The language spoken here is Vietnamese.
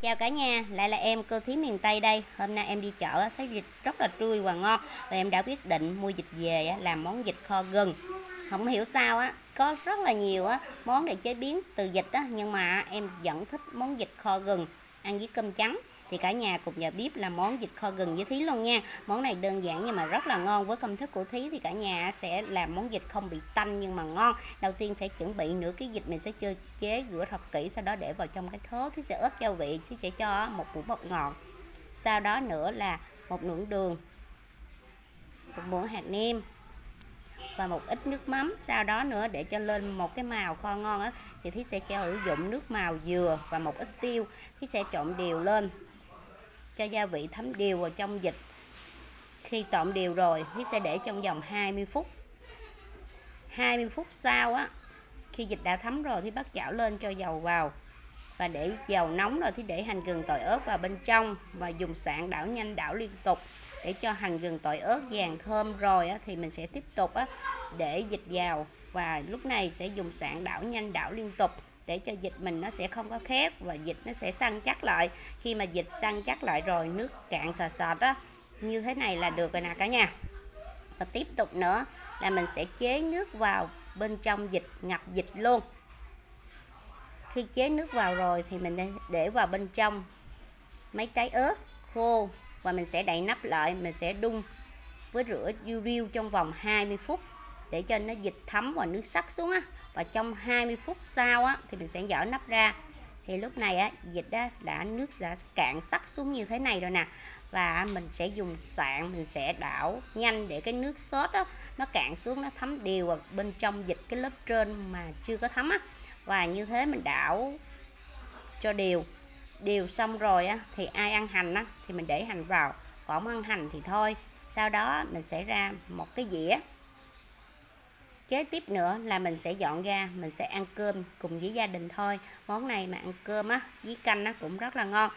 Chào cả nhà, lại là em cơ thí miền Tây đây. Hôm nay em đi chợ thấy vịt rất là tươi và ngon. Và em đã quyết định mua vịt về làm món vịt kho gừng. Không hiểu sao á, có rất là nhiều á món để chế biến từ vịt á Nhưng mà em vẫn thích món vịt kho gừng. Ăn với cơm trắng thì cả nhà cùng nhà bếp làm món vịt kho gừng với thí luôn nha. Món này đơn giản nhưng mà rất là ngon. Với công thức của thí thì cả nhà sẽ làm món vịt không bị tanh nhưng mà ngon. Đầu tiên sẽ chuẩn bị nửa cái vịt mình sẽ chơi chế rửa thật kỹ, sau đó để vào trong cái thớ. Thí sẽ ướp gia vị, thí sẽ cho một muỗng bột ngọt. Sau đó nữa là một muỗng đường, một muỗng hạt nêm và một ít nước mắm. Sau đó nữa để cho lên một cái màu kho ngon á, thì thí sẽ cho sử dụng nước màu dừa và một ít tiêu. Thí sẽ trộn đều lên cho gia vị thấm đều vào trong dịch. khi trộn đều rồi thì sẽ để trong vòng 20 phút. 20 phút sau á khi dịch đã thấm rồi thì bắt chảo lên cho dầu vào. Và để dầu nóng rồi thì để hành gừng tỏi ớt vào bên trong và dùng sạn đảo nhanh đảo liên tục. Để cho hành gừng tỏi ớt vàng thơm rồi á, thì mình sẽ tiếp tục á, để dịch vào. Và lúc này sẽ dùng sạn đảo nhanh đảo liên tục để cho dịch mình nó sẽ không có khép và dịch nó sẽ săn chắc lại. Khi mà dịch săn chắc lại rồi, nước cạn sệt sệt á như thế này là được rồi nè cả nhà. Và tiếp tục nữa là mình sẽ chế nước vào bên trong dịch, ngập dịch luôn. Khi chế nước vào rồi thì mình để vào bên trong mấy trái ớt, khô và mình sẽ đậy nắp lại, mình sẽ đun với rửa dưa riêu trong vòng 20 phút để cho nó dịch thấm vào nước sắc xuống á. Và trong 20 phút sau á, thì mình sẽ dở nắp ra. Thì lúc này á, dịch á, đã nước đã cạn sắc xuống như thế này rồi nè. Và mình sẽ dùng sạn, mình sẽ đảo nhanh để cái nước sốt á, nó cạn xuống, nó thấm đều vào bên trong dịch cái lớp trên mà chưa có thấm á. Và như thế mình đảo cho đều. Đều xong rồi á, thì ai ăn hành á, thì mình để hành vào. Còn ăn hành thì thôi. Sau đó mình sẽ ra một cái dĩa kế tiếp nữa là mình sẽ dọn ra, mình sẽ ăn cơm cùng với gia đình thôi. Món này mà ăn cơm á, với canh nó cũng rất là ngon.